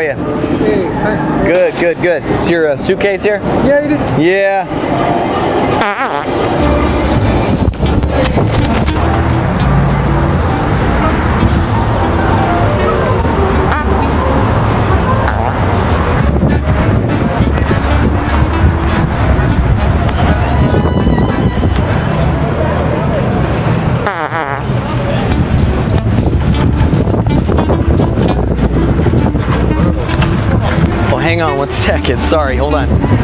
are you? Good, good, good. Is your uh, suitcase here? Yeah, it is. Yeah. Hang on one second. Sorry, hold on.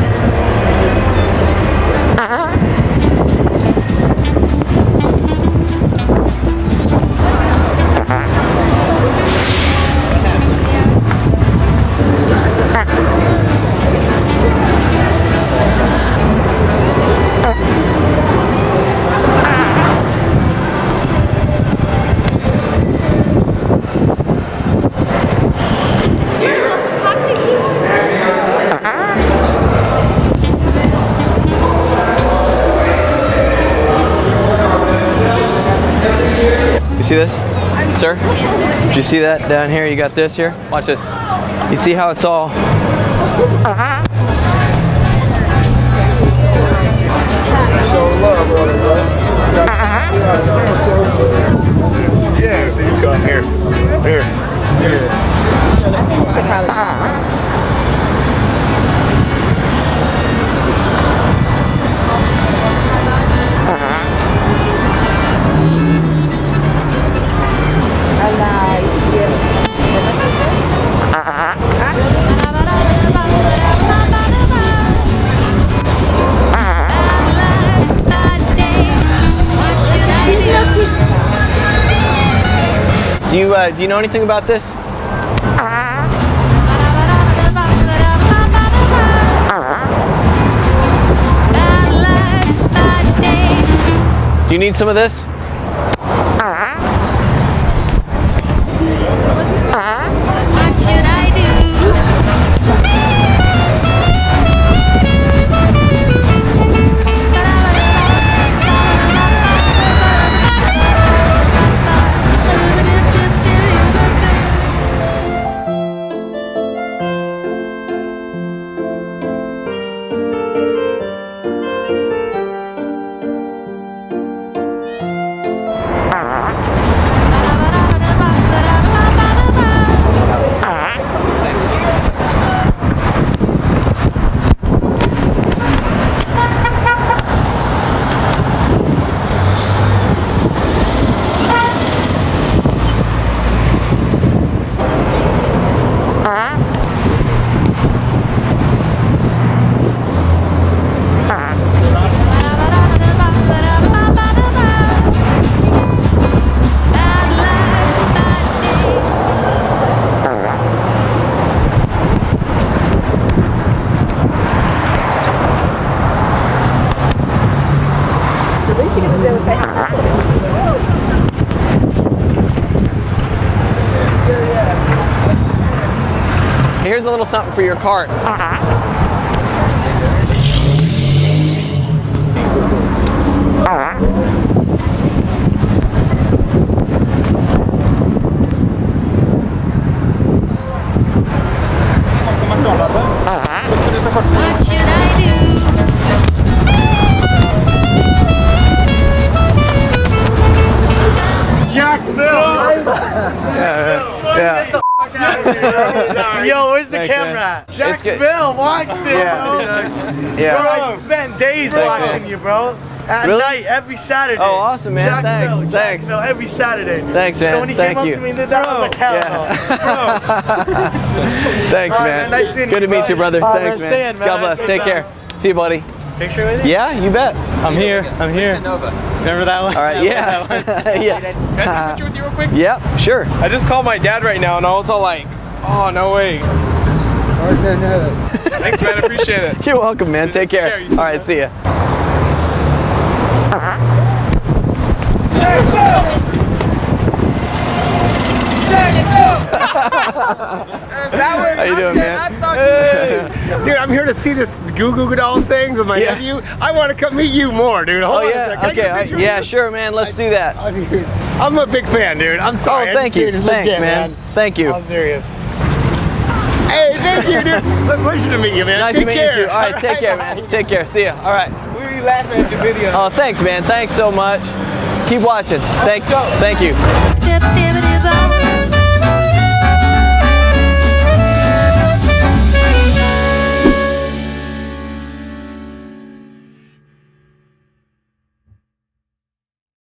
See this? Sir? Did you see that down here? You got this here? Watch this. You see how it's all So Do you uh, do you know anything about this? Do you need some of this? What Here's a little something for your cart. What Yo, where's the Thanks, camera man. at? Jack Vale watched it, Yeah. Oh, bro! Yeah. Bro, I spent days Thanks, watching man. you, bro. At Really? night, every Saturday. Oh, awesome, man. Jack Thanks. Vale, Jack Thanks. Vale, every Saturday. Thanks, man. So when he Thank came up you. to me and that, I was like, hell no. Thanks, All right, man. man. Nice meeting Good to meet you, brother. All right, Thanks, man. man. Man. God bless. Take care. See you, buddy. Picture with you? Yeah, you bet. I'm here. I'm here. Remember that one? All right. Yeah. yeah. Can I take a picture with you real quick? Yep. Sure. I just called my dad right now, and I was all like, "Oh no way!" Thanks, man. I appreciate it. You're welcome, man. Take care. care. All right. See ya. That was, How you I doing, said, man? I thought you Dude, I'm here to see this Goo Goo Dolls things with my Yeah. nephew. I want to come meet you more, dude. Hold Oh on a yeah. second. Can I get a I- yeah. you? Sure, man. Let's do that. Oh, I'm a big fan, dude. I'm Oh, sorry. I thank you. dude, Thanks, legit, man. Thank you. I'm serious. Hey, thank you, dude. Look, pleasure to meet you, man. Nice Take to meet care. you too. All right. Take care, bye. man. Take care. See ya. All right. We'll be laughing at your video. Oh, thanks, man. Thanks so much. Keep watching. Thank. You. Thank you. Tip, tip,